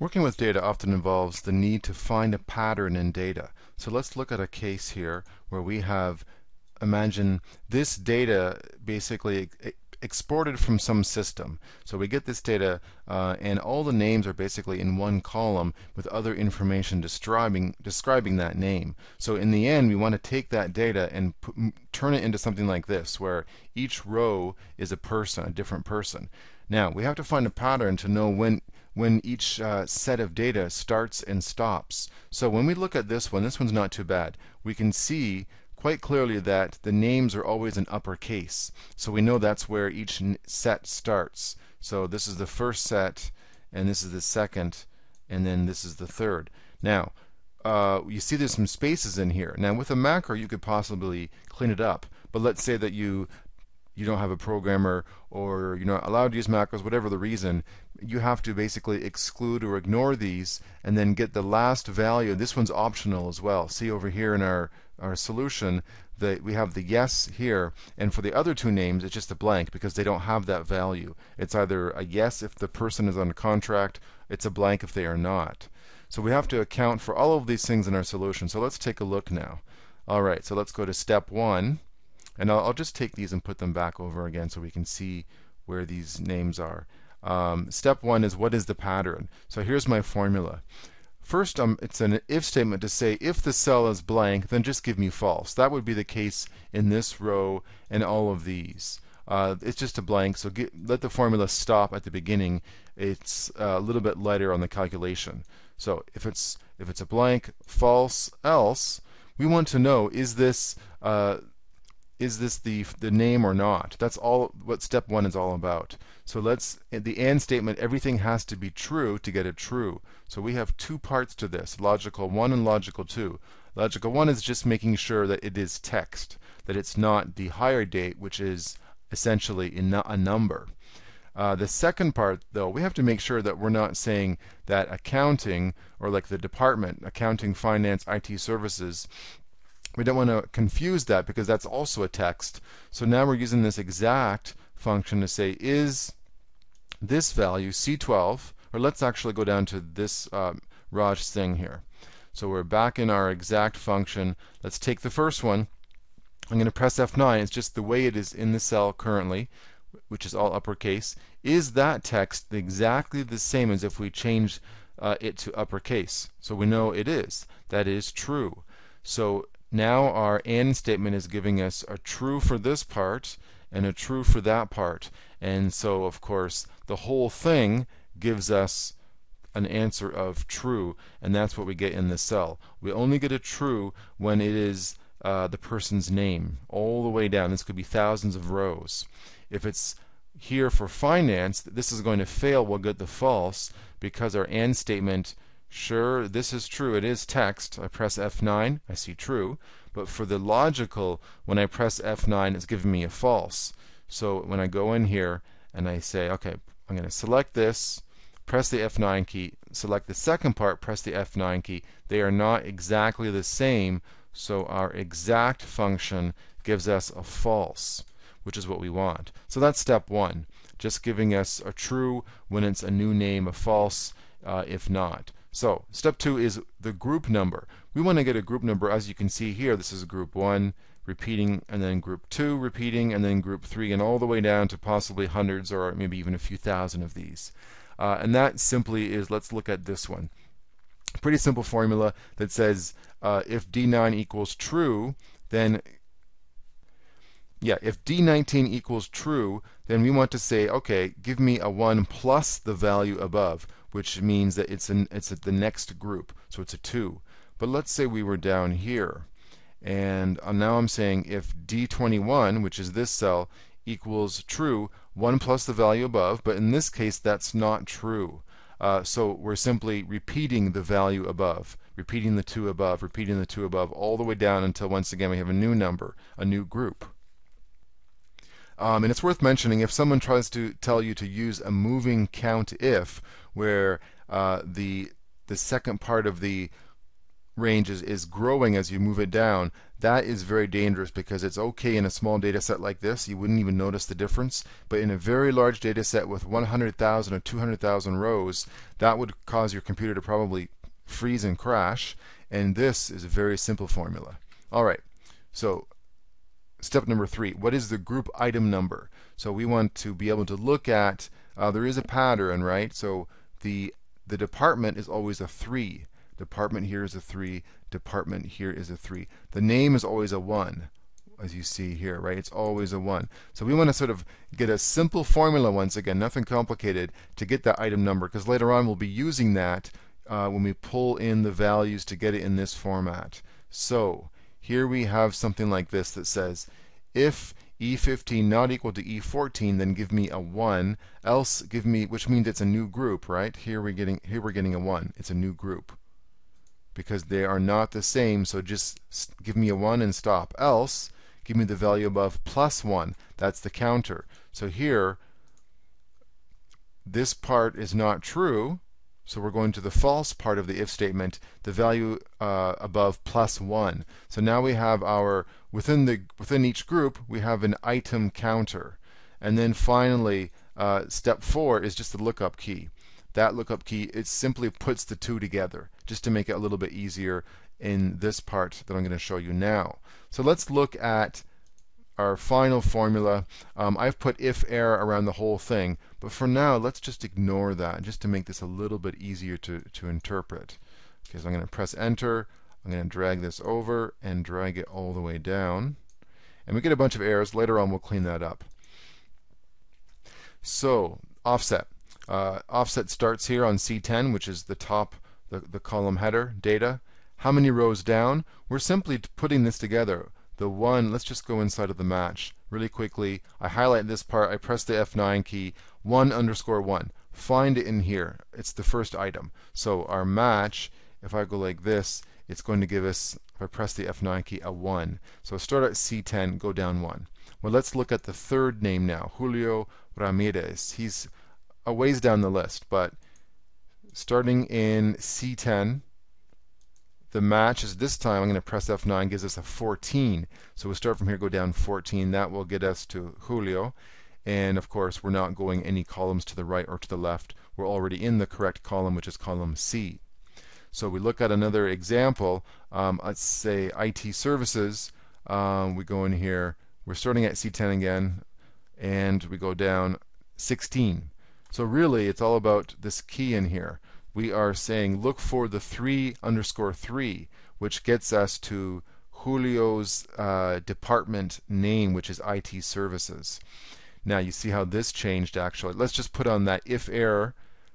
Working with data often involves the need to find a pattern in data. So let's look at a case here where we have, imagine this data basically exported from some system. So we get this data, uh, and all the names are basically in one column with other information describing describing that name. So in the end, we want to take that data and turn it into something like this, where each row is a person, a different person. Now we have to find a pattern to know when when each uh, set of data starts and stops. So when we look at this one, this one's not too bad. We can see quite clearly that the names are always in uppercase. So we know that's where each set starts. So this is the first set, and this is the second, and then this is the third. Now, uh, you see there's some spaces in here. Now, with a macro, you could possibly clean it up. But let's say that you you don't have a programmer or you're not allowed to use macros, whatever the reason, you have to basically exclude or ignore these and then get the last value. This one's optional as well. See over here in our, our solution that we have the yes here, and for the other two names, it's just a blank because they don't have that value. It's either a yes if the person is on contract, it's a blank if they are not. So we have to account for all of these things in our solution. So let's take a look now. All right, so let's go to step one. And I'll, I'll, just take these and put them back over again so we can see where these names are. Um, step one is what is the pattern? So here's my formula. First, um, it's an if statement to say if the cell is blank, then just give me false. That would be the case in this row and all of these. Uh, it's just a blank, so get, let the formula stop at the beginning. It's uh, a little bit lighter on the calculation. So if it's if it's a blank, false, else, we want to know is this uh, is this the the name or not? That's all what step one is all about. So let's the and statement. Everything has to be true to get it true. So we have two parts to this: logical one and logical two. Logical one is just making sure that it is text, that it's not the hire date, which is essentially a number. Uh, the second part, though, we have to make sure that we're not saying that accounting or like the department, accounting, finance, IT services, we don't want to confuse that because that's also a text. So now we're using this exact function to say is this value C12, or let's actually go down to this um, Raj thing here. So we're back in our exact function. Let's take the first one. I'm going to press F9. It's just the way it is in the cell currently, which is all uppercase. Is that text exactly the same as if we change uh, it to uppercase? So we know it is. That is true. So now our AND statement is giving us a true for this part and a true for that part. And so, of course, the whole thing gives us an answer of true, and that's what we get in the cell. We only get a true when it is uh, the person's name, all the way down. This could be thousands of rows. If it's here for finance, this is going to fail. We'll get the false because our AND statement Sure, this is true. It is text. I press F9, I see true. But for the logical, when I press F9, it's giving me a false. So when I go in here and I say, okay, I'm going to select this, press the F9 key, select the second part, press the F9 key. They are not exactly the same, so our exact function gives us a false, which is what we want. So that's step one, just giving us a true when it's a new name, a false uh, if not. So step two is the group number. We want to get a group number. As you can see here, this is group 1 repeating, and then group 2 repeating, and then group 3, and all the way down to possibly hundreds or maybe even a few thousand of these. Uh, and that simply is, let's look at this one. Pretty simple formula that says uh, if D9 equals true, then yeah, if D19 equals true, then we want to say, okay, give me a 1 plus the value above, which means that it's, an, it's at the next group, so it's a 2. But let's say we were down here, and uh, now I'm saying if D21, which is this cell, equals true, 1 plus the value above, but in this case that's not true. Uh, so we're simply repeating the value above, repeating the 2 above, repeating the 2 above, all the way down until once again we have a new number, a new group. Um, and it's worth mentioning if someone tries to tell you to use a moving count if, where uh, the the second part of the range is, is growing as you move it down, that is very dangerous because it's okay in a small data set like this, you wouldn't even notice the difference. But in a very large data set with 100,000 or 200,000 rows, that would cause your computer to probably freeze and crash. And this is a very simple formula. All right, so step number three what is the group item number? So we want to be able to look at, uh, there is a pattern, right? So the, the department is always a 3. Department here is a 3. Department here is a 3. The name is always a 1, as you see here, right? It's always a 1. So we want to sort of get a simple formula once again, nothing complicated, to get that item number, because later on we'll be using that uh, when we pull in the values to get it in this format. So here we have something like this that says, if E15 not equal to E14, then give me a 1. Else give me, which means it's a new group, right? Here we're getting here we're getting a 1. It's a new group because they are not the same. So just give me a 1 and stop. Else, give me the value above plus 1. That's the counter. So here, this part is not true. So we're going to the false part of the if statement, the value uh, above plus 1. So now we have our, within, the, within each group, we have an item counter. And then finally, uh, step 4 is just the lookup key that lookup key, it simply puts the two together just to make it a little bit easier in this part that I'm going to show you now. So let's look at our final formula. Um, I've put if error around the whole thing, but for now let's just ignore that just to make this a little bit easier to, to interpret. Okay, so I'm going to press enter. I'm going to drag this over and drag it all the way down. And we get a bunch of errors. Later on we'll clean that up. So, offset. Uh, offset starts here on C10, which is the top, the, the column header data. How many rows down? We're simply putting this together. The one, let's just go inside of the match really quickly. I highlight this part, I press the F9 key, 1 underscore 1. Find it in here. It's the first item. So our match, if I go like this, it's going to give us, if I press the F9 key, a 1. So start at C10, go down 1. Well, let's look at the third name now, Julio Ramirez. He's a ways down the list, but starting in C10, the match is this time I'm going to press F9 gives us a 14. So we'll start from here, go down 14. That will get us to Julio. And of course, we're not going any columns to the right or to the left. We're already in the correct column, which is column C. So we look at another example. Um, let's say IT services. Um, we go in here. We're starting at C10 again, and we go down 16. So really, it's all about this key in here. We are saying look for the 3 underscore 3, which gets us to Julio's uh, department name, which is IT services. Now you see how this changed actually. Let's just put on that if error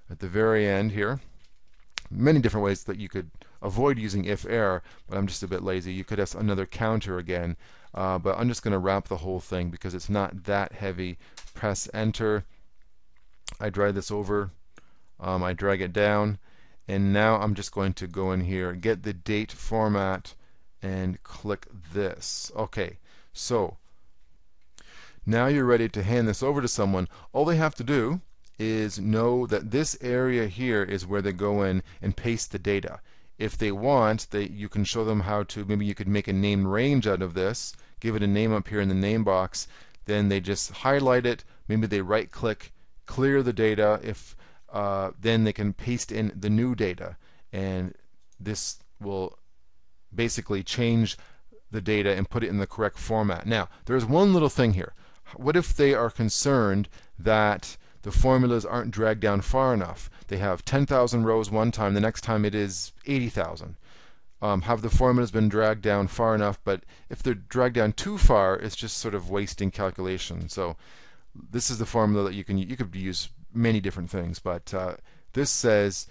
at the very end here. Many different ways that you could avoid using if error, but I'm just a bit lazy. You could have another counter again, uh, but I'm just going to wrap the whole thing because it's not that heavy. Press enter I drag this over, um, I drag it down, and now I'm just going to go in here, get the date format, and click this. Okay, so now you're ready to hand this over to someone. All they have to do is know that this area here is where they go in and paste the data. If they want, they, you can show them how to, maybe you could make a name range out of this, give it a name up here in the name box, then they just highlight it, maybe they right click clear the data if uh, then they can paste in the new data and this will basically change the data and put it in the correct format. Now, there's one little thing here. What if they are concerned that the formulas aren't dragged down far enough? They have 10,000 rows one time, the next time it is 80,000. Um, have the formulas been dragged down far enough? But if they're dragged down too far, it's just sort of wasting calculation. So this is the formula that you can you could use many different things, but uh, this says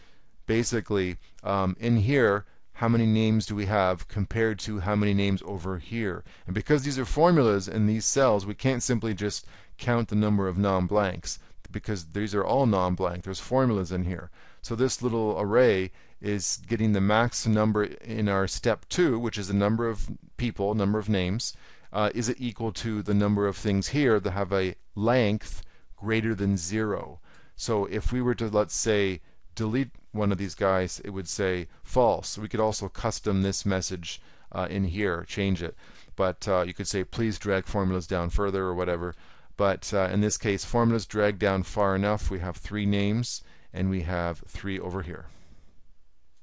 basically um, in here how many names do we have compared to how many names over here. And because these are formulas in these cells, we can't simply just count the number of non-blanks because these are all non-blank. There's formulas in here. So this little array is getting the max number in our step 2, which is the number of people, number of names, uh, is it equal to the number of things here that have a length greater than 0. So if we were to, let's say, delete one of these guys, it would say false. We could also custom this message uh, in here, change it. But uh, you could say please drag formulas down further or whatever. But uh, in this case, formulas dragged down far enough. We have three names and we have three over here.